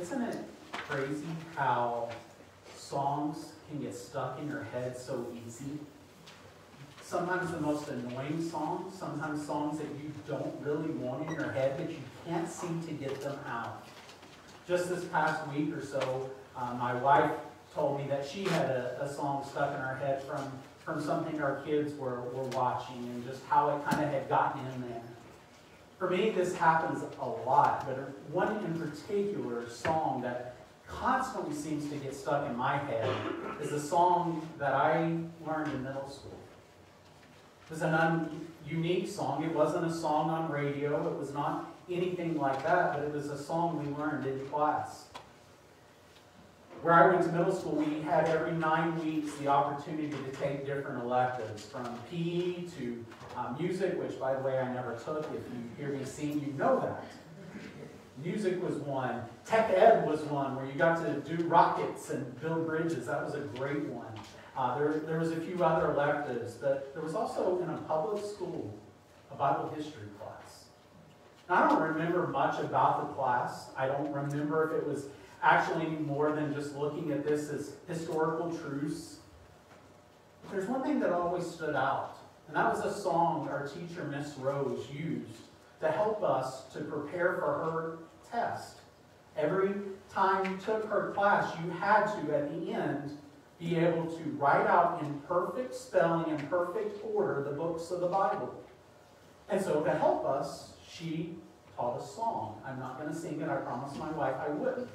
Isn't it crazy how songs can get stuck in your head so easy? Sometimes the most annoying songs, sometimes songs that you don't really want in your head, but you can't seem to get them out. Just this past week or so, uh, my wife told me that she had a, a song stuck in her head from, from something our kids were, were watching and just how it kind of had gotten in there. For me, this happens a lot, but one in particular song that constantly seems to get stuck in my head is a song that I learned in middle school. It was an un- unique song. It wasn't a song on radio. It was not anything like that, but it was a song we learned in class. Where I went to middle school, we had every nine weeks the opportunity to take different electives, from PE to uh, music, which, by the way, I never took. If you hear me sing, you know that. Music was one. Tech Ed was one, where you got to do rockets and build bridges. That was a great one. Uh, there, there was a few other electives, but there was also in a public school a Bible history class. I don't remember much about the class. I don't remember if it was actually more than just looking at this as historical truths. There's one thing that always stood out, and that was a song our teacher, Miss Rose, used to help us to prepare for her test. Every time you took her class, you had to, at the end, be able to write out in perfect spelling and perfect order the books of the Bible. And so to help us, she taught a song. I'm not going to sing it. I promised my wife I would.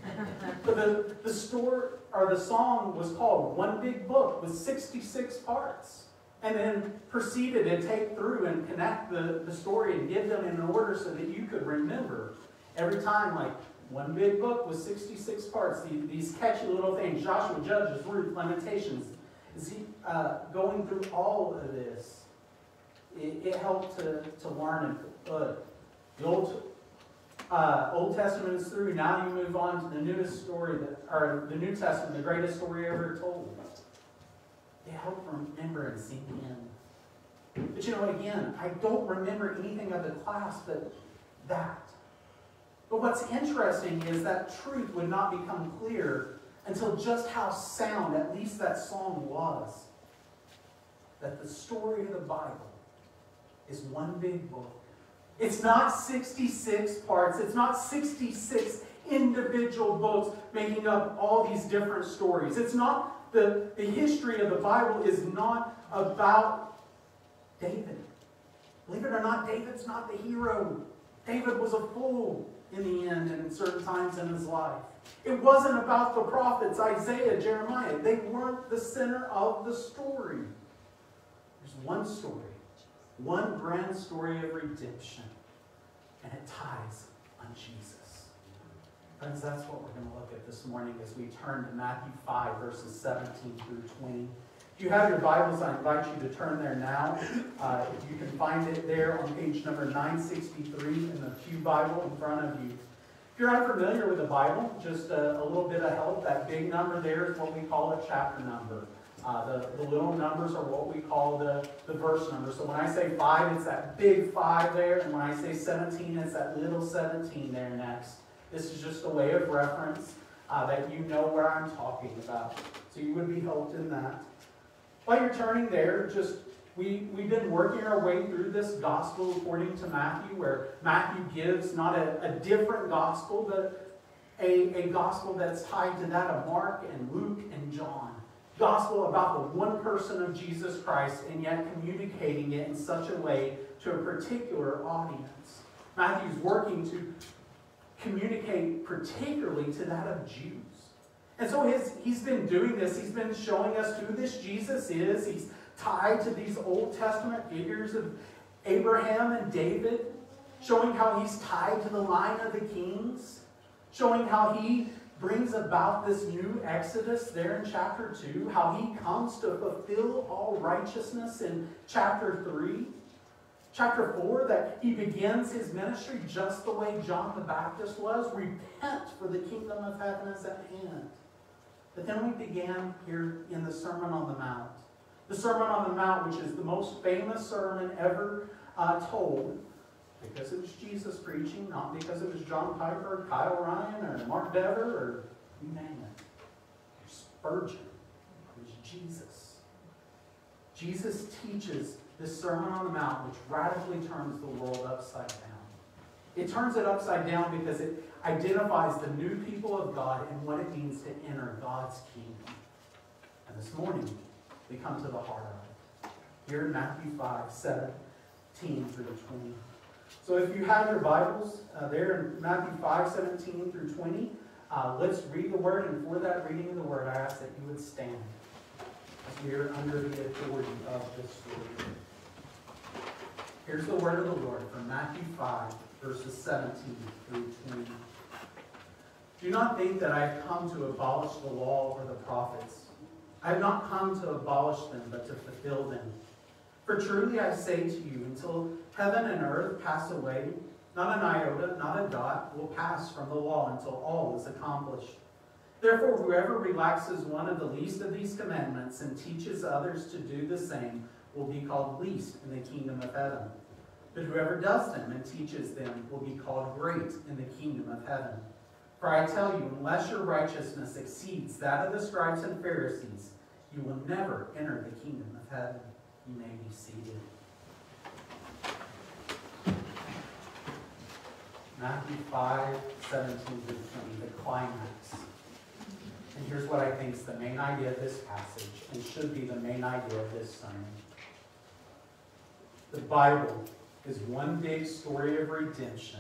but the, the story or the song was called One Big Book with 66 parts. And then proceeded to take through and connect the, the story and give them in an order so that you could remember every time, like one big book with 66 parts, these, these catchy little things, Joshua, Judges, Ruth, Lamentations. Is he uh, going through all of this? It, it helped to, to learn and put the Old uh, Old Testament is through. Now you move on to the newest story, that, or the New Testament, the greatest story ever told. It helped remember and sink in. But you know, again, I don't remember anything of the class but that. But what's interesting is that truth would not become clear until just how sound, at least that song was. That the story of the Bible is one big book it's not 66 parts. It's not 66 individual books making up all these different stories. It's not the, the history of the Bible is not about David. Believe it or not, David's not the hero. David was a fool in the end and in certain times in his life. It wasn't about the prophets, Isaiah, Jeremiah. They weren't the center of the story. There's one story one grand story of redemption, and it ties on Jesus. Friends, that's what we're going to look at this morning as we turn to Matthew 5, verses 17 through 20. If you have your Bibles, I invite you to turn there now. Uh, you can find it there on page number 963 in the Pew Bible in front of you. If you're unfamiliar with the Bible, just a, a little bit of help. That big number there is what we call a chapter number. Uh, the, the little numbers are what we call the, the verse numbers. So when I say 5, it's that big 5 there. And when I say 17, it's that little 17 there next. This is just a way of reference uh, that you know where I'm talking about. So you would be helped in that. While you're turning there, just we, we've been working our way through this gospel according to Matthew, where Matthew gives not a, a different gospel, but a, a gospel that's tied to that of Mark and Luke and John gospel about the one person of Jesus Christ and yet communicating it in such a way to a particular audience. Matthew's working to communicate particularly to that of Jews. And so his, he's been doing this. He's been showing us who this Jesus is. He's tied to these Old Testament figures of Abraham and David, showing how he's tied to the line of the kings, showing how he brings about this new Exodus there in chapter 2, how he comes to fulfill all righteousness in chapter 3. Chapter 4, that he begins his ministry just the way John the Baptist was repent, for the kingdom of heaven is at hand. But then we began here in the Sermon on the Mount. The Sermon on the Mount, which is the most famous sermon ever uh, told, because it was Jesus preaching, not because it was John Piper, Kyle Ryan, or Mark Dever, or you name it. Or Spurgeon. It was Jesus. Jesus teaches this Sermon on the Mount, which radically turns the world upside down. It turns it upside down because it identifies the new people of God and what it means to enter God's kingdom. And this morning, we come to the heart of it. Here in Matthew 5, 17 through 20. So if you have your Bibles uh, there in Matthew 5, 17 through 20, uh, let's read the Word. And for that reading of the Word, I ask that you would stand as we are under the authority of this story. Here's the Word of the Lord from Matthew 5, verses 17 through 20. Do not think that I have come to abolish the law or the prophets. I have not come to abolish them, but to fulfill them. For truly I say to you, until heaven and earth pass away, not an iota, not a dot will pass from the law until all is accomplished. Therefore, whoever relaxes one of the least of these commandments and teaches others to do the same will be called least in the kingdom of heaven. But whoever does them and teaches them will be called great in the kingdom of heaven. For I tell you, unless your righteousness exceeds that of the scribes and Pharisees, you will never enter the kingdom of heaven. You may be seated. Matthew 5, 17 through 20, the climax. And here's what I think is the main idea of this passage, and should be the main idea of this sermon. The Bible is one big story of redemption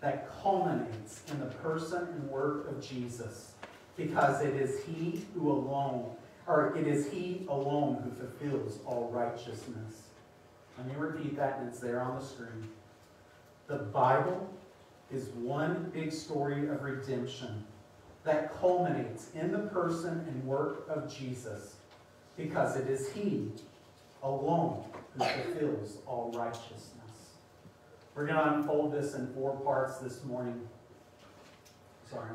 that culminates in the person and work of Jesus because it is He who alone, or it is He alone who fulfills all righteousness. Let me repeat that, and it's there on the screen. The Bible is one big story of redemption that culminates in the person and work of Jesus because it is He alone who fulfills all righteousness. We're going to unfold this in four parts this morning. Sorry,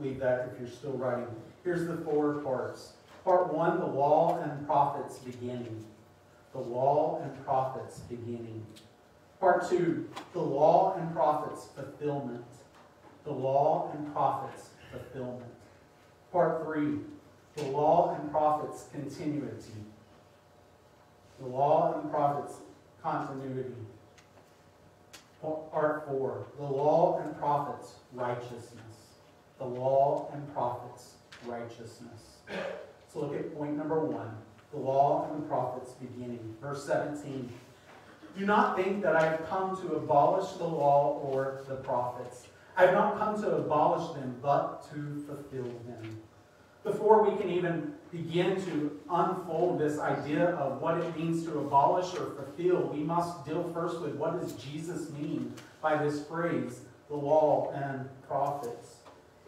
leave that if you're still writing. Here's the four parts. Part one, the law and prophets beginning. The law and prophets beginning. Part two, the law and prophets fulfillment. The law and prophets fulfillment. Part three, the law and prophets continuity. The law and prophets continuity. Part four, the law and prophets righteousness. The law and prophets righteousness. Let's look at point number one, the law and the prophets beginning. Verse 17. Do not think that I have come to abolish the law or the prophets. I have not come to abolish them, but to fulfill them. Before we can even begin to unfold this idea of what it means to abolish or fulfill, we must deal first with what does Jesus mean by this phrase, the law and prophets.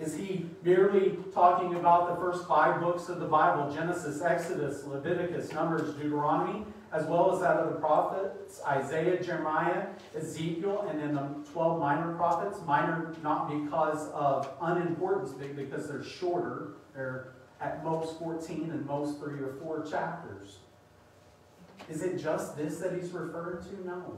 Is he merely talking about the first five books of the Bible, Genesis, Exodus, Leviticus, Numbers, Deuteronomy? as well as that of the prophets, Isaiah, Jeremiah, Ezekiel, and then the 12 minor prophets. Minor not because of unimportance, but because they're shorter. They're at most 14 and most three or four chapters. Is it just this that he's referring to? No.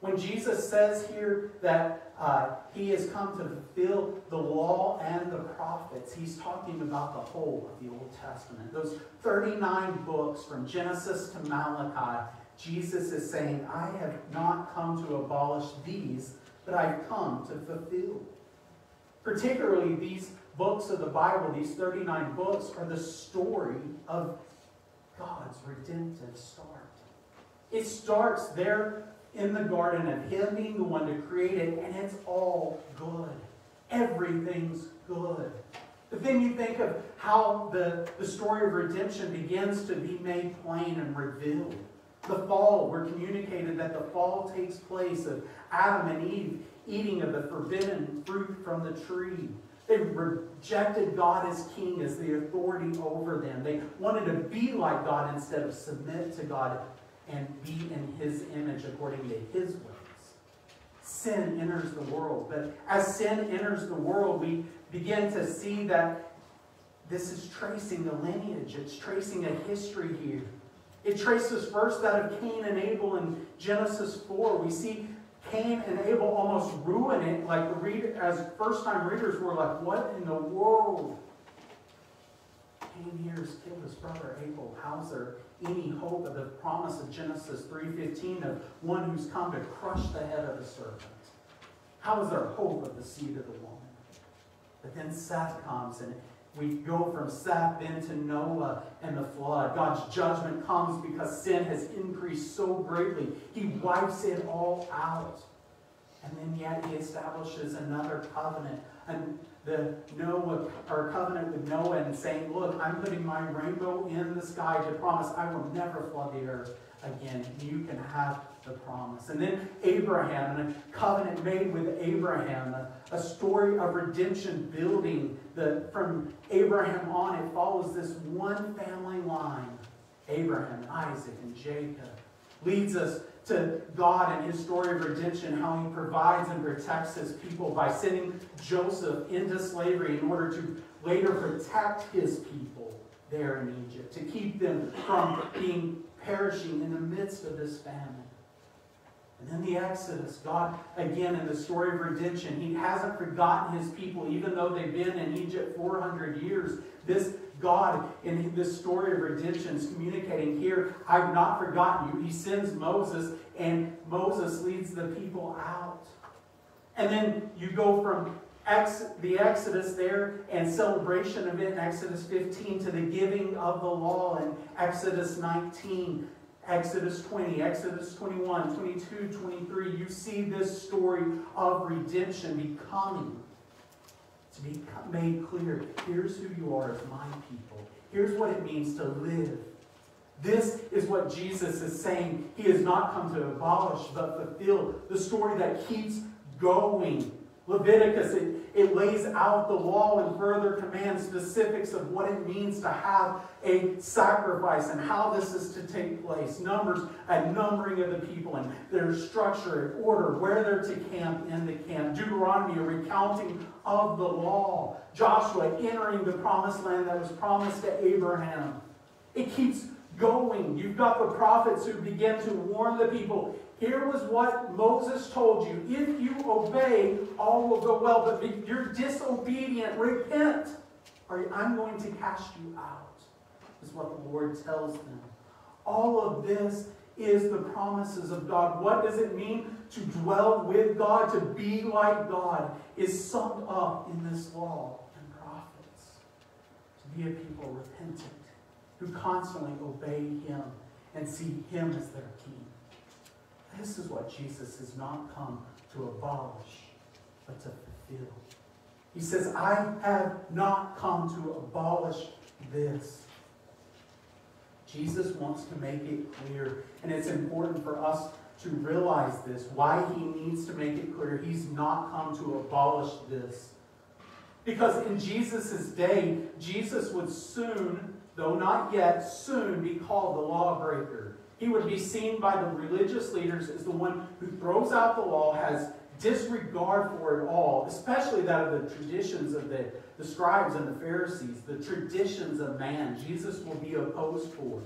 When Jesus says here that uh, he has come to fulfill the law and the prophets, he's talking about the whole of the Old Testament. Those 39 books from Genesis to Malachi, Jesus is saying, I have not come to abolish these, but I've come to fulfill. Particularly these books of the Bible, these 39 books, are the story of God's redemptive start. It starts there in the garden of Him being the one to create it, and it's all good. Everything's good. But then you think of how the, the story of redemption begins to be made plain and revealed. The fall, we're communicated that the fall takes place of Adam and Eve eating of the forbidden fruit from the tree. They rejected God as king, as the authority over them. They wanted to be like God instead of submit to God and be in his image according to his ways. Sin enters the world. But as sin enters the world, we begin to see that this is tracing a lineage. It's tracing a history here. It traces first that of Cain and Abel in Genesis 4. We see Cain and Abel almost ruin it, like the reader, as first-time readers were like, what in the world? Cain here has killed his brother Abel. How's there any hope of the promise of Genesis 3.15 of one who's come to crush the head of the serpent? How is there hope of the seed of the woman? But then Seth comes and we go from Seth then to Noah and the flood. God's judgment comes because sin has increased so greatly. He wipes it all out. And then yet he establishes another covenant. And the Noah or covenant with Noah and saying, Look, I'm putting my rainbow in the sky to promise I will never flood the earth again. You can have the promise. And then Abraham, and a covenant made with Abraham, a, a story of redemption building. The, from Abraham on, it follows this one family line Abraham, Isaac, and Jacob. Leads us to God and his story of redemption, how he provides and protects his people by sending Joseph into slavery in order to later protect his people there in Egypt, to keep them from being perishing in the midst of this famine. And then the Exodus, God, again, in the story of redemption, He hasn't forgotten His people, even though they've been in Egypt 400 years. This God, in this story of redemption, is communicating here, I've not forgotten you. He sends Moses, and Moses leads the people out. And then you go from ex the Exodus there and celebration of it in Exodus 15 to the giving of the law in Exodus 19 Exodus 20, Exodus 21, 22, 23, you see this story of redemption becoming, to be made clear. Here's who you are as my people. Here's what it means to live. This is what Jesus is saying. He has not come to abolish, but fulfill the story that keeps going Leviticus, it, it lays out the law and further commands specifics of what it means to have a sacrifice and how this is to take place. Numbers, a numbering of the people and their structure and order, where they're to camp in the camp. Deuteronomy, a recounting of the law. Joshua entering the promised land that was promised to Abraham. It keeps going. You've got the prophets who begin to warn the people here was what Moses told you. If you obey, all will go well. But if you're disobedient, repent, or I'm going to cast you out, is what the Lord tells them. All of this is the promises of God. What does it mean to dwell with God, to be like God, is summed up in this law and prophets. To be a people repentant, who constantly obey Him and see Him as their King. This is what Jesus has not come to abolish, but to fulfill. He says, I have not come to abolish this. Jesus wants to make it clear, and it's important for us to realize this, why he needs to make it clear he's not come to abolish this. Because in Jesus' day, Jesus would soon, though not yet, soon be called the lawbreaker. He would be seen by the religious leaders as the one who throws out the law, has disregard for it all, especially that of the traditions of the, the scribes and the Pharisees, the traditions of man. Jesus will be opposed for.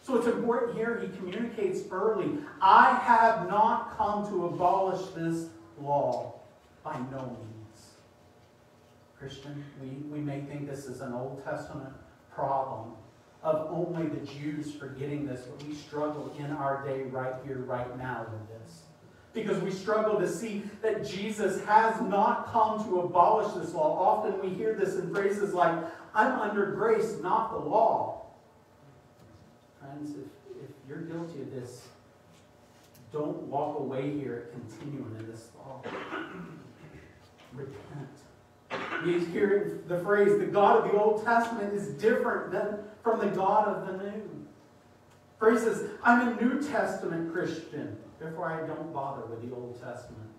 So it's important here, he communicates early I have not come to abolish this law by no means. Christian, we, we may think this is an Old Testament problem of only the Jews forgetting this, but we struggle in our day right here, right now with this. Because we struggle to see that Jesus has not come to abolish this law. Often we hear this in phrases like, I'm under grace, not the law. Friends, if, if you're guilty of this, don't walk away here continuing in this law. Repent. You hear the phrase, the God of the Old Testament is different than from the God of the New. Phrases, I'm a New Testament Christian, therefore I don't bother with the Old Testament.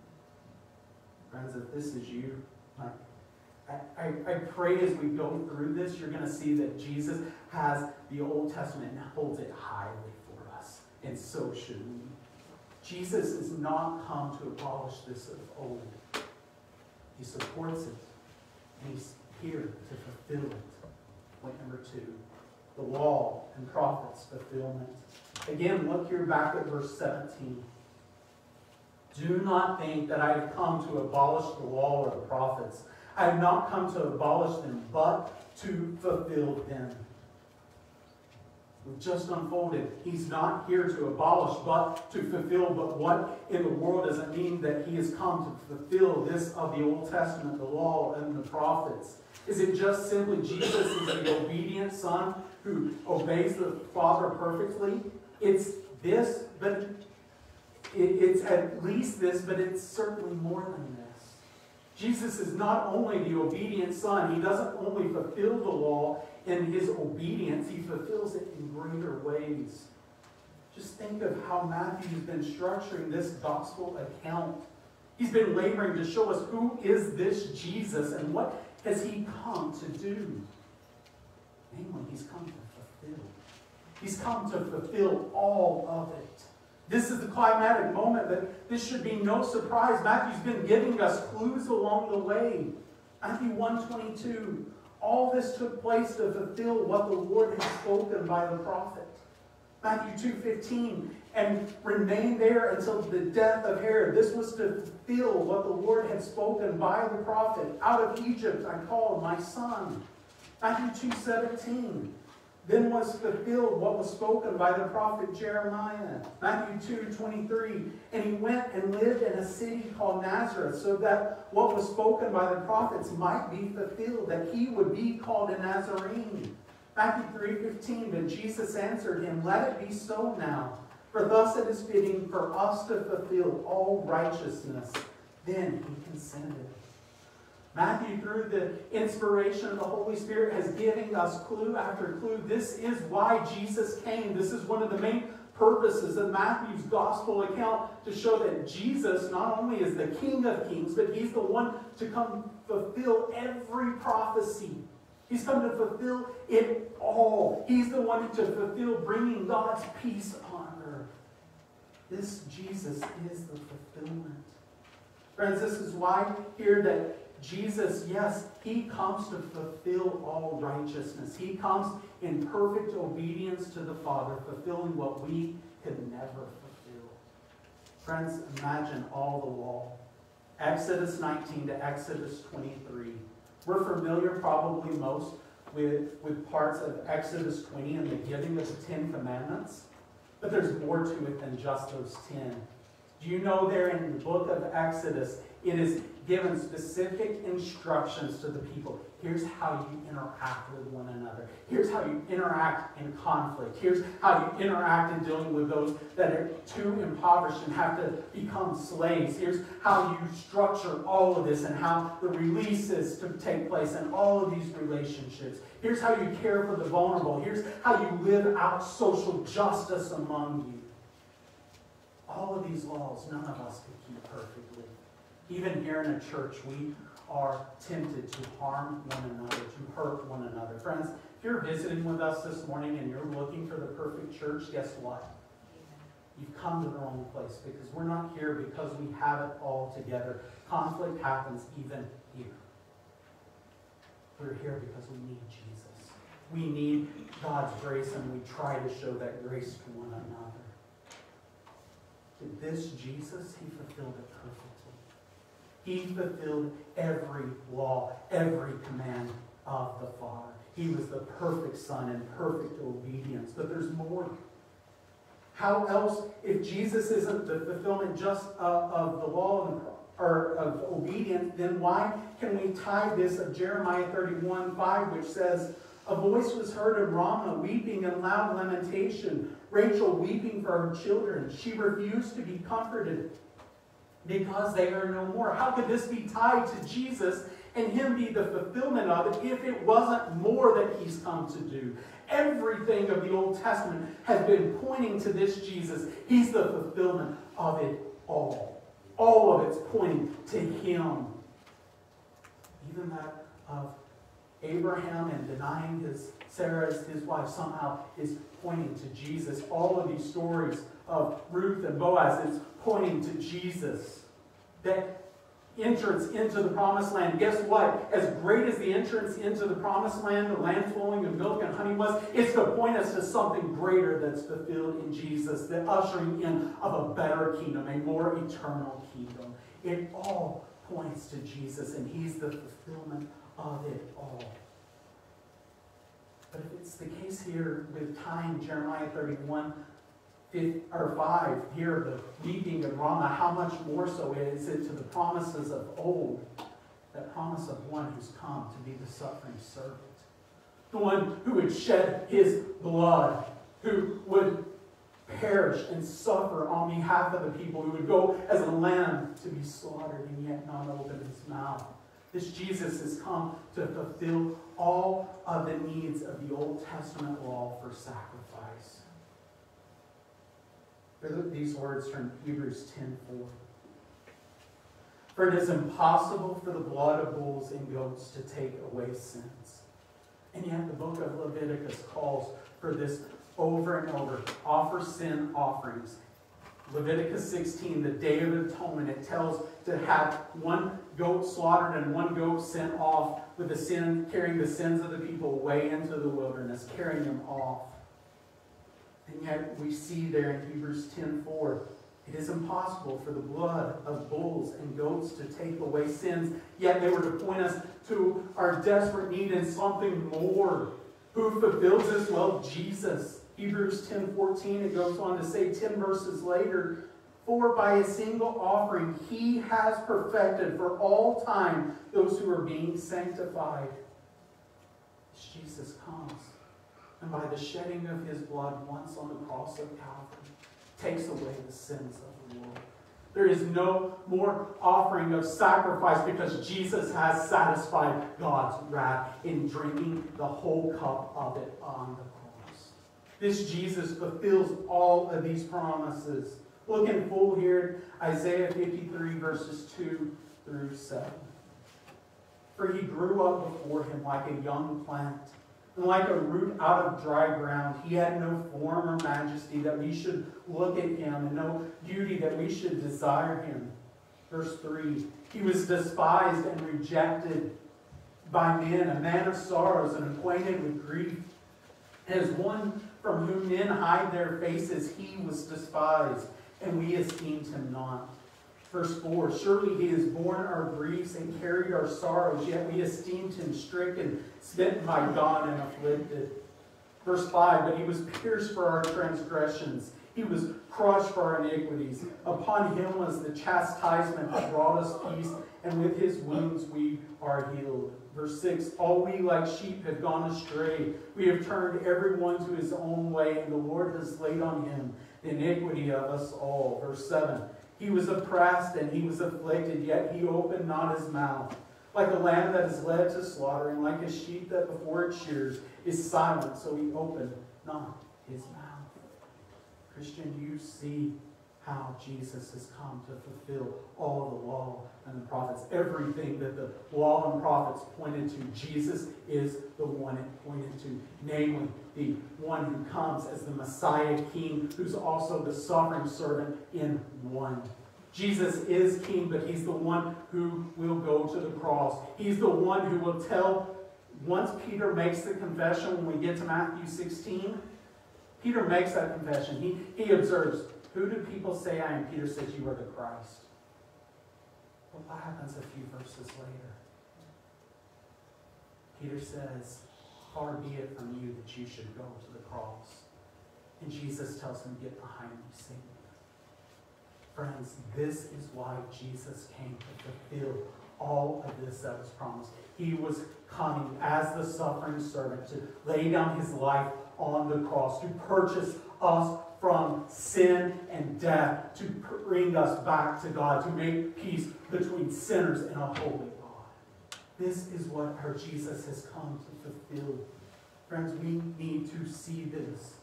Friends, if this is you, I, I, I pray as we go through this, you're going to see that Jesus has the Old Testament and holds it highly for us, and so should we. Jesus has not come to abolish this of old. He supports it. He's here to fulfill it. Point number two the law and prophets fulfillment. Again, look here back at verse 17. Do not think that I have come to abolish the law or the prophets. I have not come to abolish them, but to fulfill them. Just unfolded. He's not here to abolish, but to fulfill. But what in the world does it mean that he has come to fulfill this of the Old Testament, the law, and the prophets? Is it just simply Jesus is the obedient Son who obeys the Father perfectly? It's this, but it's at least this, but it's certainly more than this. Jesus is not only the obedient Son, He doesn't only fulfill the law in His obedience, He fulfills it in greater ways. Just think of how Matthew's been structuring this gospel account. He's been laboring to show us who is this Jesus and what has he come to do. Namely, he's come to fulfill. He's come to fulfill all of it. This is the climatic moment that this should be no surprise. Matthew's been giving us clues along the way. Matthew 122. All this took place to fulfill what the Lord had spoken by the prophet. Matthew 2.15, and remain there until the death of Herod. This was to fulfill what the Lord had spoken by the prophet. Out of Egypt I called my son. Matthew 2.17, then was fulfilled what was spoken by the prophet Jeremiah. Matthew 2 23. And he went and lived in a city called Nazareth, so that what was spoken by the prophets might be fulfilled, that he would be called a Nazarene. Matthew 3 15. But Jesus answered him, Let it be so now, for thus it is fitting for us to fulfill all righteousness. Then he consented. Matthew, through the inspiration of the Holy Spirit, has given us clue after clue. This is why Jesus came. This is one of the main purposes of Matthew's gospel account to show that Jesus not only is the King of kings, but he's the one to come fulfill every prophecy. He's come to fulfill it all. He's the one to fulfill bringing God's peace on earth. This Jesus is the fulfillment. Friends, this is why here that Jesus, yes, he comes to fulfill all righteousness. He comes in perfect obedience to the Father, fulfilling what we could never fulfill. Friends, imagine all the law. Exodus 19 to Exodus 23. We're familiar probably most with, with parts of Exodus 20 and the giving of the Ten Commandments. But there's more to it than just those ten. Do you know there in the book of Exodus, it is given specific instructions to the people. Here's how you interact with one another. Here's how you interact in conflict. Here's how you interact in dealing with those that are too impoverished and have to become slaves. Here's how you structure all of this and how the releases to take place in all of these relationships. Here's how you care for the vulnerable. Here's how you live out social justice among you. All of these laws, none of us could keep perfectly. Even here in a church, we are tempted to harm one another, to hurt one another. Friends, if you're visiting with us this morning and you're looking for the perfect church, guess what? You've come to the wrong place because we're not here because we have it all together. Conflict happens even here. We're here because we need Jesus. We need God's grace and we try to show that grace to one another. Did this Jesus, he fulfilled it perfectly. He fulfilled every law, every command of the Father. He was the perfect Son in perfect obedience. But there's more. How else, if Jesus isn't the fulfillment just of, of the law or of obedience, then why can we tie this of Jeremiah 31 5, which says, A voice was heard in Ramah, weeping and loud lamentation, Rachel weeping for her children. She refused to be comforted because they are no more. How could this be tied to Jesus and Him be the fulfillment of it if it wasn't more that He's come to do? Everything of the Old Testament has been pointing to this Jesus. He's the fulfillment of it all. All of it's pointing to Him. Even that of Abraham and denying his Sarah as his wife somehow is pointing to Jesus. All of these stories of Ruth and Boaz is pointing to Jesus. That entrance into the promised land. Guess what? As great as the entrance into the promised land, the land flowing with milk and honey was, it's to point us to something greater that's fulfilled in Jesus, the ushering in of a better kingdom, a more eternal kingdom. It all points to Jesus, and He's the fulfillment of it all. But if it's the case here with tying Jeremiah 31 or 5 here, the weeping of Ramah, how much more so is it to the promises of old, that promise of one who's come to be the suffering servant, the one who would shed his blood, who would perish and suffer on behalf of the people, who would go as a lamb to be slaughtered and yet not open his mouth. This Jesus has come to fulfill all of the needs of the Old Testament law for sacrifice. These words from Hebrews 10:4. For it is impossible for the blood of bulls and goats to take away sins. And yet the book of Leviticus calls for this over and over. Offer sin offerings. Leviticus 16, the Day of Atonement, it tells to have one goat slaughtered and one goat sent off with the sin, carrying the sins of the people away into the wilderness, carrying them off. And yet we see there in Hebrews 10:4, it is impossible for the blood of bulls and goats to take away sins, yet they were to point us to our desperate need in something more. Who fulfills this? Well, Jesus. Hebrews 10:14, it goes on to say 10 verses later, for by a single offering he has perfected for all time those who are being sanctified. Jesus comes, and by the shedding of his blood once on the cross of Calvary, takes away the sins of the world. There is no more offering of sacrifice because Jesus has satisfied God's wrath in drinking the whole cup of it on the cross. This Jesus fulfills all of these promises. Look in full here, Isaiah 53, verses 2 through 7. For he grew up before him like a young plant, and like a root out of dry ground. He had no form or majesty that we should look at him, and no beauty that we should desire him. Verse 3 He was despised and rejected by men, a man of sorrows and acquainted with grief. As one from whom men hide their faces, he was despised and we esteemed him not. Verse 4 Surely he has borne our griefs and carried our sorrows, yet we esteemed him stricken, smitten by God, and afflicted. Verse 5 But he was pierced for our transgressions, he was crushed for our iniquities. Upon him was the chastisement that brought us peace, and with his wounds we are healed. Verse 6 All we like sheep have gone astray. We have turned every one to his own way, and the Lord has laid on him the iniquity of us all. Verse 7 He was oppressed and he was afflicted, yet he opened not his mouth. Like a lamb that is led to slaughter, and like a sheep that before it shears is silent, so he opened not his mouth. Christian, do you see how Jesus has come to fulfill all the law and the prophets. Everything that the law and prophets pointed to, Jesus is the one it pointed to. Namely, the one who comes as the Messiah King, who's also the sovereign servant in one. Jesus is King, but he's the one who will go to the cross. He's the one who will tell, once Peter makes the confession, when we get to Matthew 16, Peter makes that confession. He, he observes, who do people say I am? Peter says, You are the Christ. But what happens a few verses later? Peter says, Far be it from you that you should go to the cross. And Jesus tells him, Get behind me, Satan. Friends, this is why Jesus came to fulfill all of this that was promised. He was coming as the suffering servant to lay down his life on the cross, to purchase us from sin and death to bring us back to God, to make peace between sinners and a holy God. This is what our Jesus has come to fulfill. Friends, we need to see this.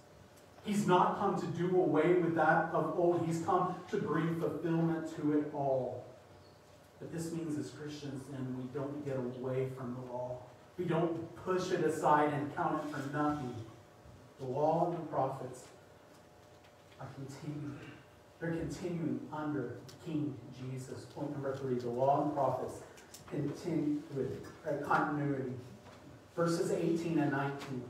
He's not come to do away with that of old. He's come to bring fulfillment to it all. But this means as Christians, then, we don't get away from the law. We don't push it aside and count it for nothing. The law and the prophets are continuing. They're continuing under King Jesus. Point number three, the law and prophets continue with uh, continuity. Verses 18 and 19.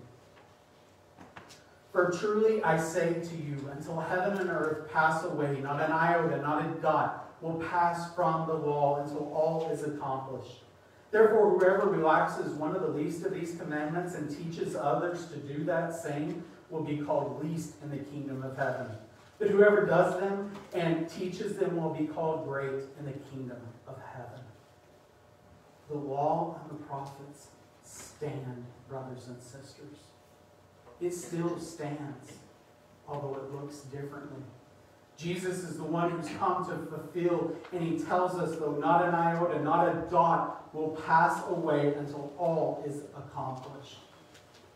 For truly I say to you, until heaven and earth pass away, not an iota, not a dot will pass from the law until all is accomplished. Therefore, whoever relaxes one of the least of these commandments and teaches others to do that same will be called least in the kingdom of heaven. But whoever does them and teaches them will be called great in the kingdom of heaven. The law and the prophets stand, brothers and sisters. It still stands, although it looks differently. Jesus is the one who's come to fulfill, and he tells us, though not an iota, not a dot, will pass away until all is accomplished.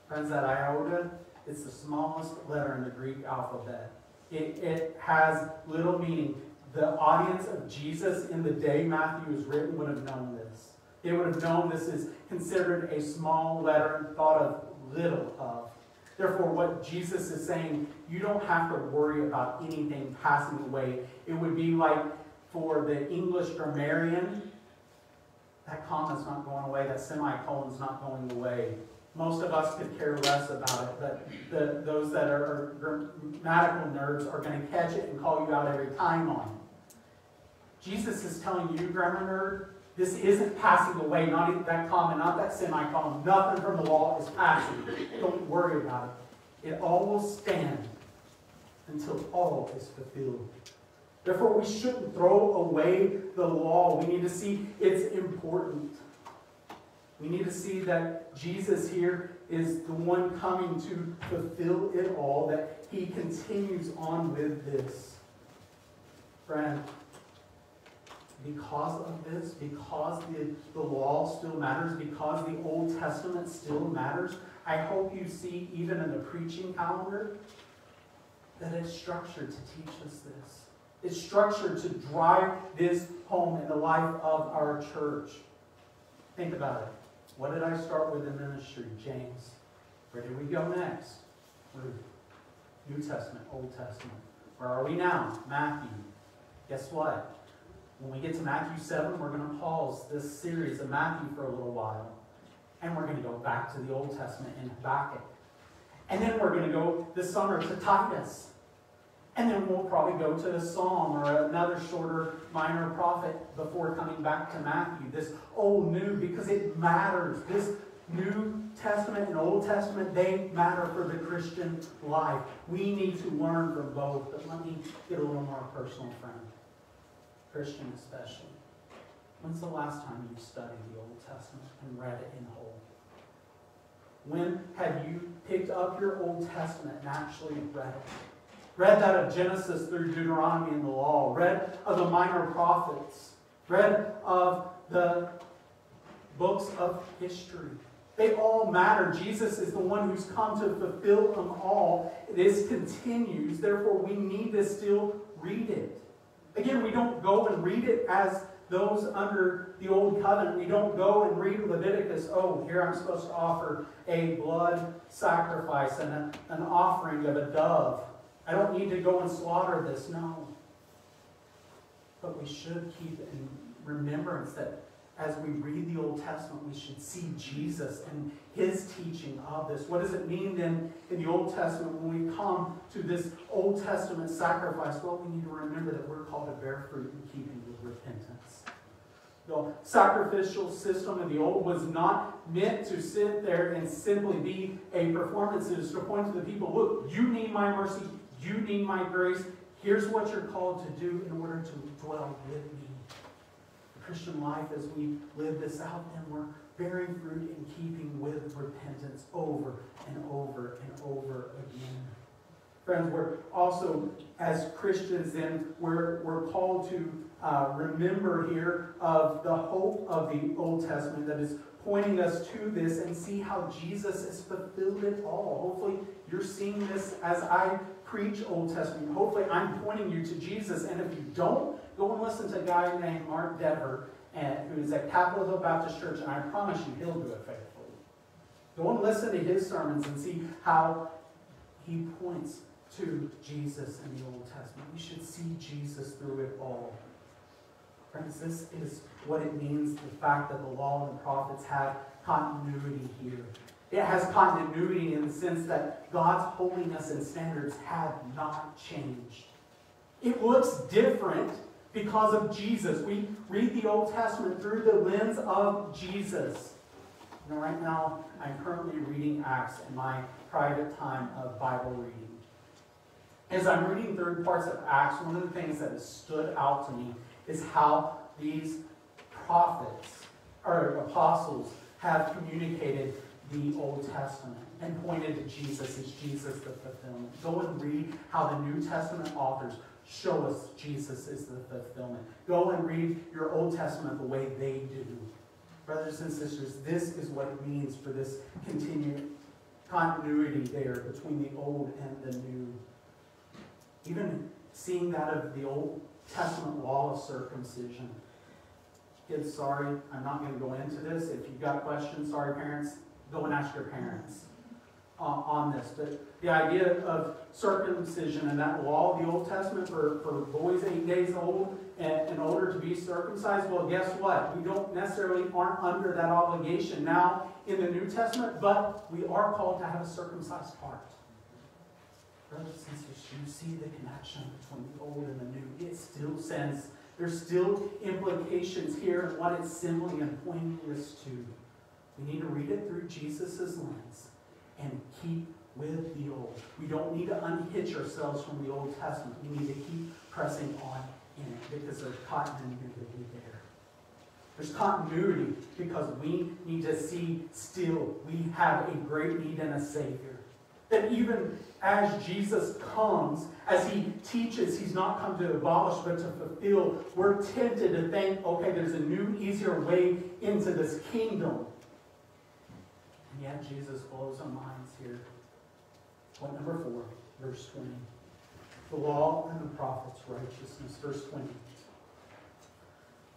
Friends, that iota, it's the smallest letter in the Greek alphabet. It, it has little meaning. The audience of Jesus in the day Matthew was written would have known this. They would have known this is considered a small letter and thought of little of. Therefore, what Jesus is saying, you don't have to worry about anything passing away. It would be like for the English grammarian, that comma's not going away, that semicolon's not going away. Most of us could care less about it, but the, those that are, grammatical nerds are going to catch it and call you out every time on it. Jesus is telling you, grammar nerd, this isn't passing away, not even that comma, not that semicolon. Nothing from the law is passing. Don't worry about it. It all will stand until all is fulfilled. Therefore, we shouldn't throw away the law. We need to see its importance. We need to see that Jesus here is the one coming to fulfill it all, that he continues on with this. Friend, because of this, because the, the law still matters, because the Old Testament still matters, I hope you see, even in the preaching calendar, that it's structured to teach us this. It's structured to drive this home in the life of our church. Think about it. What did I start with in ministry? James. Where did we go next? New Testament, Old Testament. Where are we now? Matthew. Guess what? When we get to Matthew 7, we're going to pause this series of Matthew for a little while. And we're going to go back to the Old Testament in Habakkuk. And then we're going to go this summer to Titus. And then we'll probably go to a psalm or another shorter minor prophet before coming back to Matthew. This old new, because it matters. This New Testament and Old Testament, they matter for the Christian life. We need to learn from both. But let me get a little more personal, friend. Christian especially. When's the last time you studied the Old Testament and read it in whole? When have you picked up your Old Testament and actually read it? Read that of Genesis through Deuteronomy and the law. Read of the minor prophets. Read of the books of history. They all matter. Jesus is the one who's come to fulfill them all. This continues. Therefore, we need to still read it. Again, we don't go and read it as those under the old covenant. We don't go and read Leviticus. Oh, here I'm supposed to offer a blood sacrifice and a, an offering of a dove. I don't need to go and slaughter this. No. But we should keep in remembrance that as we read the Old Testament, we should see Jesus and his teaching of this. What does it mean then in the Old Testament when we come to this Old Testament sacrifice? Well, we need to remember that we're called to bear fruit in keeping with repentance. The sacrificial system in the Old was not meant to sit there and simply be a performance. It is to point to the people look, you need my mercy, you need my grace. Here's what you're called to do in order to dwell with me. The Christian life as we live this out and we're bearing fruit in keeping with repentance over and over and over again. Friends, we're also, as Christians, then, we're, we're called to uh, remember here of the hope of the Old Testament that is pointing us to this and see how Jesus has fulfilled it all. Hopefully, you're seeing this as I preach Old Testament. Hopefully, I'm pointing you to Jesus. And if you don't, Go and listen to a guy named Mark Dever, and, who is at Capitol Hill Baptist Church, and I promise you he'll do it faithfully. Go and listen to his sermons and see how he points to Jesus in the Old Testament. We should see Jesus through it all. This is what it means the fact that the law and the prophets have continuity here. It has continuity in the sense that God's holiness and standards have not changed. It looks different because of Jesus. We read the Old Testament through the lens of Jesus. Right now, I'm currently reading Acts in my private time of Bible reading. As I'm reading through parts of Acts, one of the things that has stood out to me is how these prophets or apostles have communicated the Old Testament and pointed to Jesus as Jesus the fulfillment. Go and read how the New Testament authors show us Jesus is the fulfillment. Go and read your Old Testament the way they do. Brothers and sisters, this is what it means for this continued continuity there between the Old and the New. Even seeing that of the Old Testament law of circumcision. Kids, sorry, I'm not going to go into this. If you've got questions, sorry, parents, go and ask your parents uh, on this. But the idea of circumcision and that law of the Old Testament for, for boys eight days old and, in order to be circumcised, well, guess what? We don't necessarily aren't under that obligation now in the New Testament, but we are called to have a circumcised heart. Brothers and sisters, you see the connection between the old and the new. It still sends, there's still implications here in what it's simply and pointing us to. We need to read it through Jesus' lens and keep with the old. We don't need to unhitch ourselves from the Old Testament. We need to keep pressing on in it because there's continuity there. There's continuity because we need to see still we have a great need and a Savior. That even as Jesus comes, as he teaches, he's not come to abolish but to fulfill. We're tempted to think, okay, there's a new, easier way into this kingdom. And yet Jesus blows our minds here. Point number four, verse 20. The law and the prophets' righteousness. Verse 20.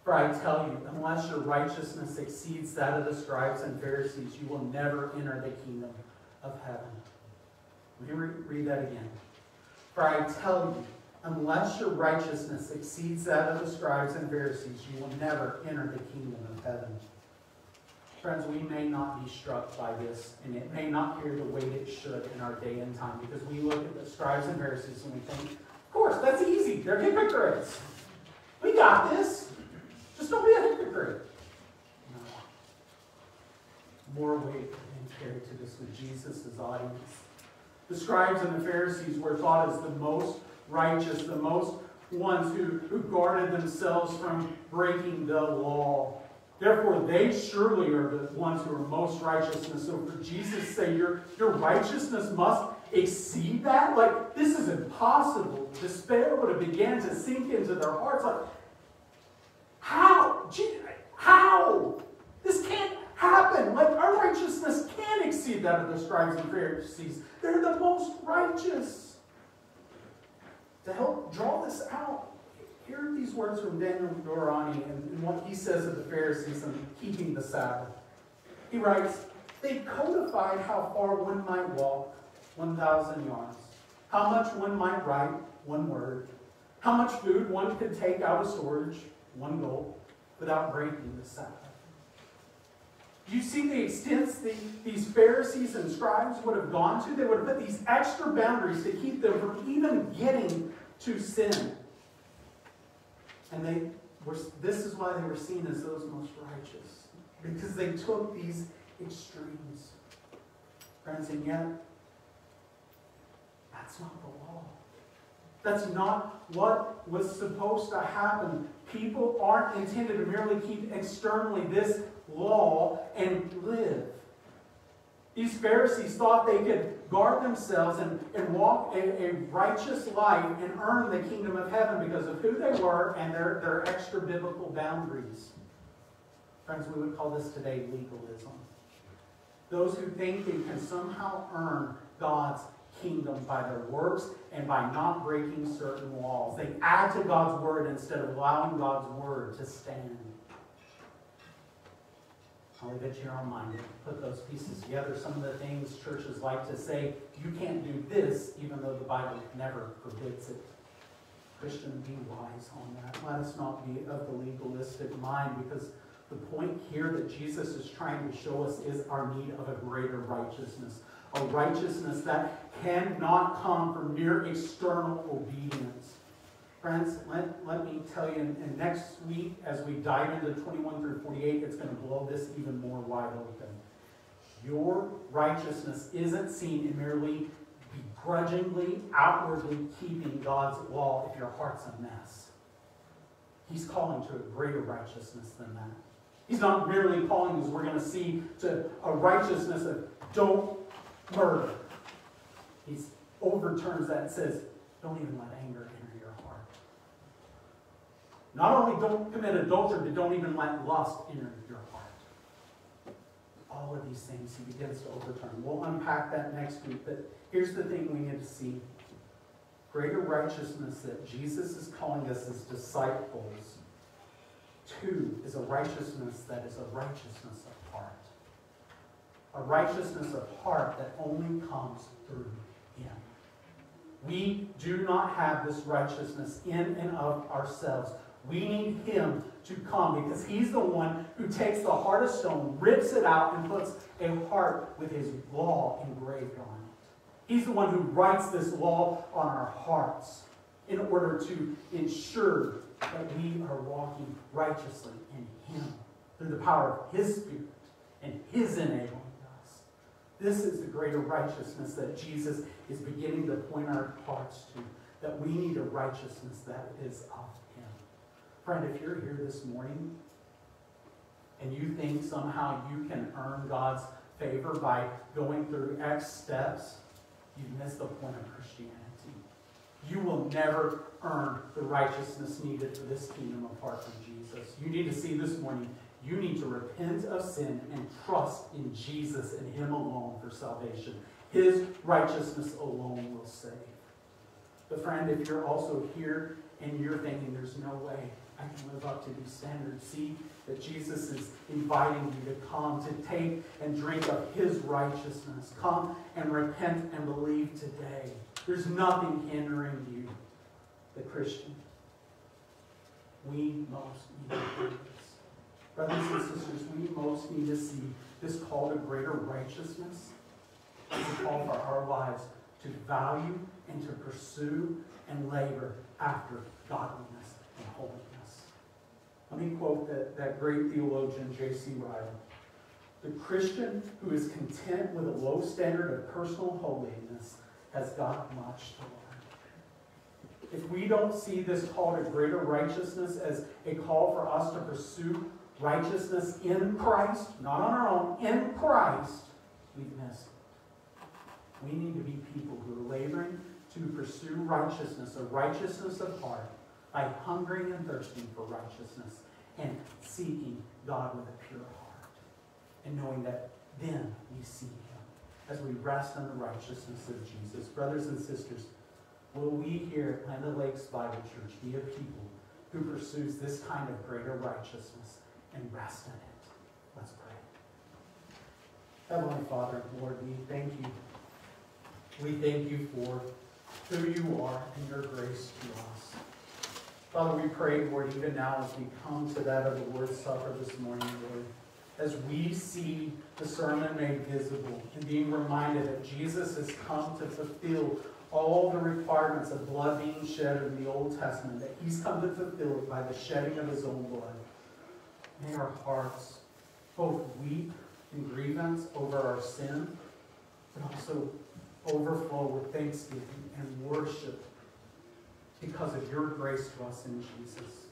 For I tell you, unless your righteousness exceeds that of the scribes and Pharisees, you will never enter the kingdom of heaven. Let me re- read that again. For I tell you, unless your righteousness exceeds that of the scribes and Pharisees, you will never enter the kingdom of heaven. Friends, we may not be struck by this, and it may not carry the weight it should in our day and time, because we look at the scribes and Pharisees and we think, of course, that's easy. They're hypocrites. We got this. Just don't be a hypocrite. No. More weight being carried to this with Jesus' audience. The scribes and the Pharisees were thought as the most righteous, the most ones who, who guarded themselves from breaking the law. Therefore, they surely are the ones who are most righteous. And so for Jesus say your, your righteousness must exceed that, like this is impossible. Despair would have began to sink into their hearts. Like, how? How? This can't happen. Like our righteousness can exceed that of the scribes and Pharisees. They're the most righteous. To help draw this out, Hear these words from Daniel Doriani and, what he says of the Pharisees and keeping the Sabbath. He writes, They codified how far one might walk, 1,000 yards, how much one might write, one word, how much food one could take out of storage, one gulp, without breaking the Sabbath. Do you see the extents the, these Pharisees and scribes would have gone to? They would have put these extra boundaries to keep them from even getting to sin. And they were, this is why they were seen as those most righteous. Because they took these extremes. Friends, and yet, that's not the law. That's not what was supposed to happen. People aren't intended to merely keep externally this law and live. These Pharisees thought they could guard themselves and, and walk a, a righteous life and earn the kingdom of heaven because of who they were and their, their extra biblical boundaries. Friends, we would call this today legalism. Those who think they can somehow earn God's kingdom by their works and by not breaking certain laws. They add to God's word instead of allowing God's word to stand. I'll your own mind put those pieces together. Some of the things churches like to say, you can't do this, even though the Bible never forbids it. Christian, be wise on that. Let us not be of the legalistic mind, because the point here that Jesus is trying to show us is our need of a greater righteousness. A righteousness that cannot come from mere external obedience. Friends, let, let me tell you, and, next week, as we dive into 21 through 48, it's going to blow this even more wide open. Your righteousness isn't seen in merely begrudgingly, outwardly keeping God's law if your heart's a mess. He's calling to a greater righteousness than that. He's not merely calling, as we're going to see, to a righteousness of don't murder. He overturns that and says, don't even let anger. Not only don't commit adultery, but don't even let lust enter your heart. All of these things he begins to overturn. We'll unpack that next week, but here's the thing we need to see. Greater righteousness that Jesus is calling us as disciples to is a righteousness that is a righteousness of heart. A righteousness of heart that only comes through Him. We do not have this righteousness in and of ourselves. We need Him to come because He's the one who takes the heart of stone, rips it out, and puts a heart with His law engraved on it. He's the one who writes this law on our hearts in order to ensure that we are walking righteously in Him through the power of His Spirit and His enabling us. This is the greater righteousness that Jesus is beginning to point our hearts to, that we need a righteousness that is of Friend, if you're here this morning and you think somehow you can earn God's favor by going through X steps, you've missed the point of Christianity. You will never earn the righteousness needed for this kingdom apart from Jesus. You need to see this morning, you need to repent of sin and trust in Jesus and Him alone for salvation. His righteousness alone will save. But, friend, if you're also here and you're thinking there's no way I can live up to these standards. See that Jesus is inviting you to come, to take and drink of his righteousness. Come and repent and believe today. There's nothing hindering you, the Christian. We most need to. Brothers and sisters, we most need to see this call to greater righteousness is a call for our lives to value and to pursue and labor after godliness and holiness. Let me quote that, that great theologian, J.C. Ryle. The Christian who is content with a low standard of personal holiness has got much to learn. If we don't see this call to greater righteousness as a call for us to pursue righteousness in Christ, not on our own, in Christ, we've missed it. We need to be people who are laboring to pursue righteousness, a righteousness of heart, by hungering and thirsting for righteousness and seeking God with a pure heart. And knowing that then we see Him as we rest in the righteousness of Jesus. Brothers and sisters, will we here at Land Lakes Bible Church be a people who pursues this kind of greater righteousness and rest in it? Let's pray. Heavenly Father, Lord, we thank you. We thank you for who you are and your grace to us. Father, we pray, Lord, even now as we come to that of the Lord's Supper this morning, Lord, as we see the sermon made visible and being reminded that Jesus has come to fulfill all the requirements of blood being shed in the Old Testament, that he's come to fulfill it by the shedding of his own blood. May our hearts both weep in grievance over our sin, but also overflow with thanksgiving and worship because of your grace to us in Jesus.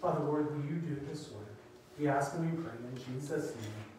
Father, Lord, will you do this work? We ask and we pray in Jesus' name.